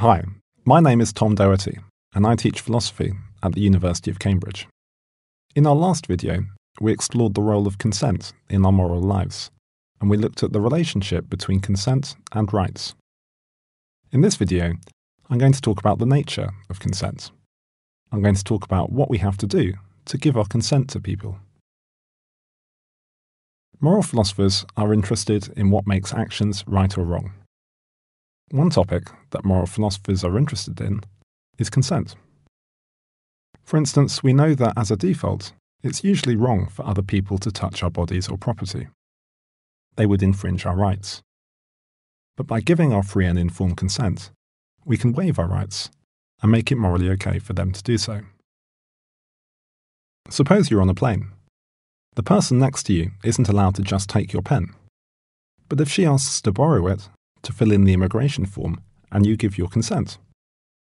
Hi, my name is Tom Dougherty, and I teach philosophy at the University of Cambridge. In our last video, we explored the role of consent in our moral lives, and we looked at the relationship between consent and rights. In this video, I'm going to talk about the nature of consent. I'm going to talk about what we have to do to give our consent to people. Moral philosophers are interested in what makes actions right or wrong. One topic that moral philosophers are interested in is consent. For instance, we know that as a default, it's usually wrong for other people to touch our bodies or property. They would infringe our rights. But by giving our free and informed consent, we can waive our rights and make it morally okay for them to do so. Suppose you're on a plane. The person next to you isn't allowed to just take your pen. But if she asks to borrow it to fill in the immigration form and you give your consent,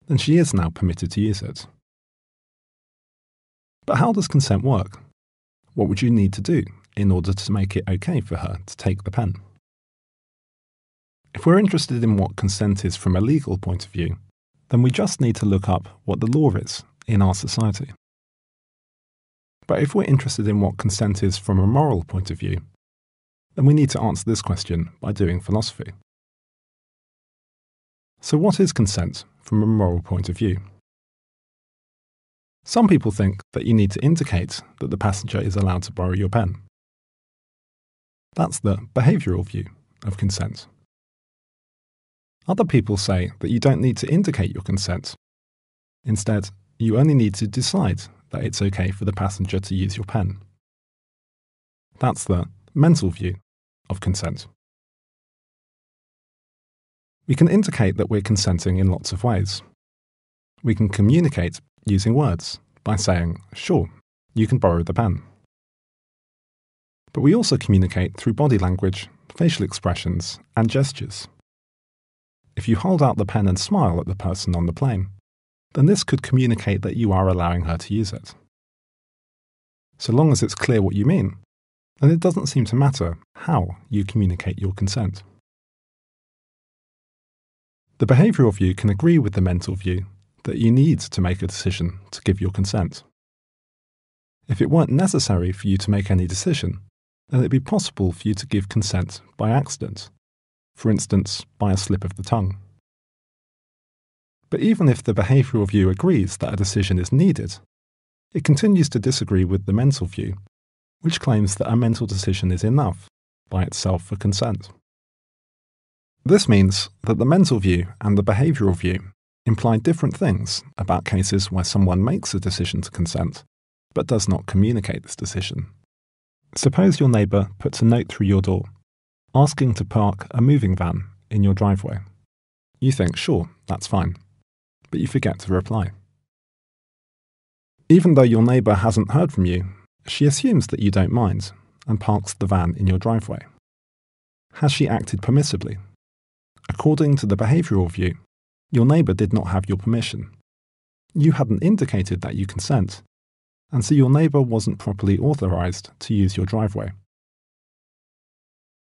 then she is now permitted to use it. But how does consent work? What would you need to do in order to make it okay for her to take the pen? If we're interested in what consent is from a legal point of view, then we just need to look up what the law is in our society. But if we're interested in what consent is from a moral point of view, then we need to answer this question by doing philosophy. So, what is consent from a moral point of view? Some people think that you need to indicate that the passenger is allowed to borrow your pen. That's the behavioural view of consent. Other people say that you don't need to indicate your consent. Instead, you only need to decide that it's okay for the passenger to use your pen. That's the mental view of consent. We can indicate that we're consenting in lots of ways. We can communicate using words by saying, sure, you can borrow the pen. But we also communicate through body language, facial expressions, and gestures. If you hold out the pen and smile at the person on the plane, then this could communicate that you are allowing her to use it. So long as it's clear what you mean, then it doesn't seem to matter how you communicate your consent. The behavioural view can agree with the mental view that you need to make a decision to give your consent. If it weren't necessary for you to make any decision, then it'd be possible for you to give consent by accident, for instance, by a slip of the tongue. But even if the behavioural view agrees that a decision is needed, it continues to disagree with the mental view, which claims that a mental decision is enough by itself for consent. This means that the mental view and the behavioural view imply different things about cases where someone makes a decision to consent but does not communicate this decision. Suppose your neighbour puts a note through your door asking to park a moving van in your driveway. You think, sure, that's fine, but you forget to reply. Even though your neighbour hasn't heard from you, she assumes that you don't mind and parks the van in your driveway. Has she acted permissibly According to the behavioural view, your neighbour did not have your permission. You hadn't indicated that you consent, and so your neighbour wasn't properly authorised to use your driveway.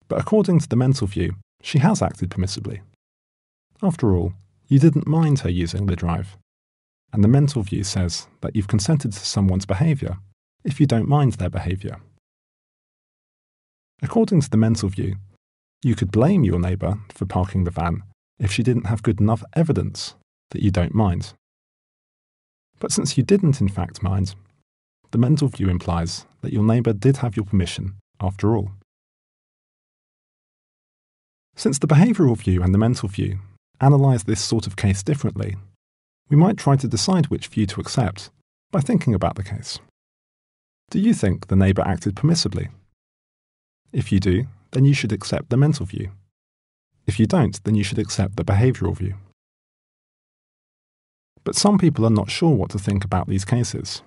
But according to the mental view, she has acted permissibly. After all, you didn't mind her using the drive, and the mental view says that you've consented to someone's behaviour if you don't mind their behaviour. According to the mental view, you could blame your neighbour for parking the van if she didn't have good enough evidence that you don't mind. But since you didn't in fact mind, the mental view implies that your neighbour did have your permission after all. Since the behavioural view and the mental view analyse this sort of case differently, we might try to decide which view to accept by thinking about the case. Do you think the neighbour acted permissibly? If you do, then you should accept the mental view. If you don't, then you should accept the behavioural view. But some people are not sure what to think about these cases.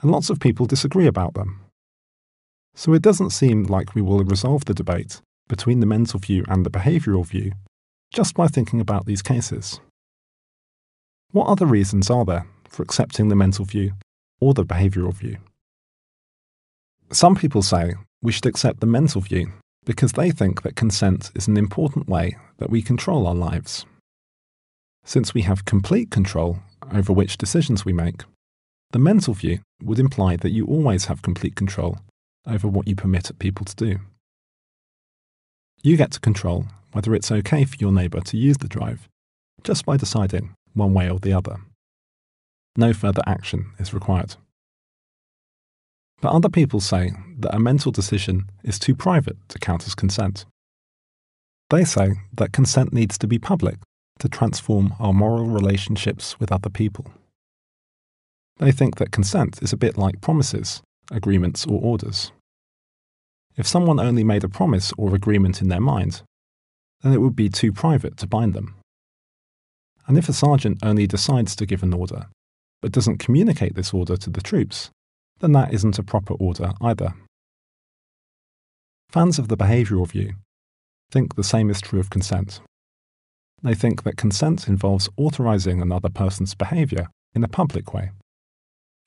And lots of people disagree about them. So it doesn't seem like we will resolve the debate between the mental view and the behavioural view just by thinking about these cases. What other reasons are there for accepting the mental view or the behavioural view? Some people say we should accept the mental view because they think that consent is an important way that we control our lives. Since we have complete control over which decisions we make, the mental view would imply that you always have complete control over what you permit people to do. You get to control whether it's okay for your neighbour to use the drive just by deciding one way or the other. No further action is required. But other people say that a mental decision is too private to count as consent. They say that consent needs to be public to transform our moral relationships with other people. They think that consent is a bit like promises, agreements, or orders. If someone only made a promise or agreement in their mind, then it would be too private to bind them. And if a sergeant only decides to give an order, but doesn't communicate this order to the troops, then that isn't a proper order either. Fans of the behavioural view think the same is true of consent. They think that consent involves authorising another person's behaviour in a public way,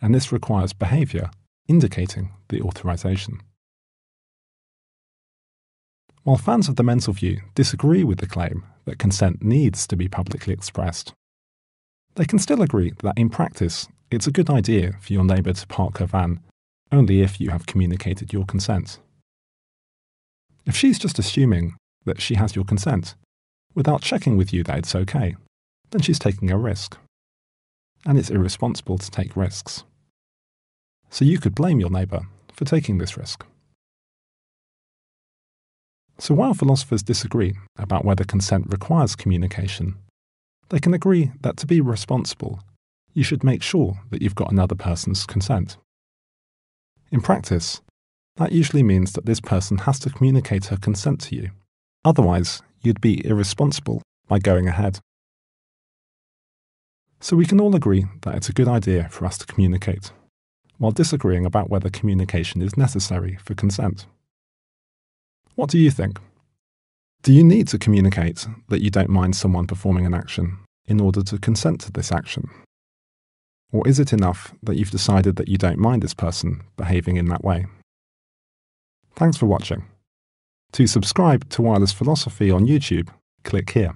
and this requires behaviour indicating the authorisation. While fans of the mental view disagree with the claim that consent needs to be publicly expressed, they can still agree that in practice it's a good idea for your neighbour to park her van only if you have communicated your consent. If she's just assuming that she has your consent without checking with you that it's okay, then she's taking a risk. And it's irresponsible to take risks. So you could blame your neighbour for taking this risk. So while philosophers disagree about whether consent requires communication, they can agree that to be responsible, you should make sure that you've got another person's consent. In practice, that usually means that this person has to communicate her consent to you. Otherwise, you'd be irresponsible by going ahead. So we can all agree that it's a good idea for us to communicate, while disagreeing about whether communication is necessary for consent. What do you think? Do you need to communicate that you don't mind someone performing an action in order to consent to this action? Or is it enough that you've decided that you don't mind this person behaving in that way? Thanks for watching. To subscribe to Wireless Philosophy on YouTube, click here.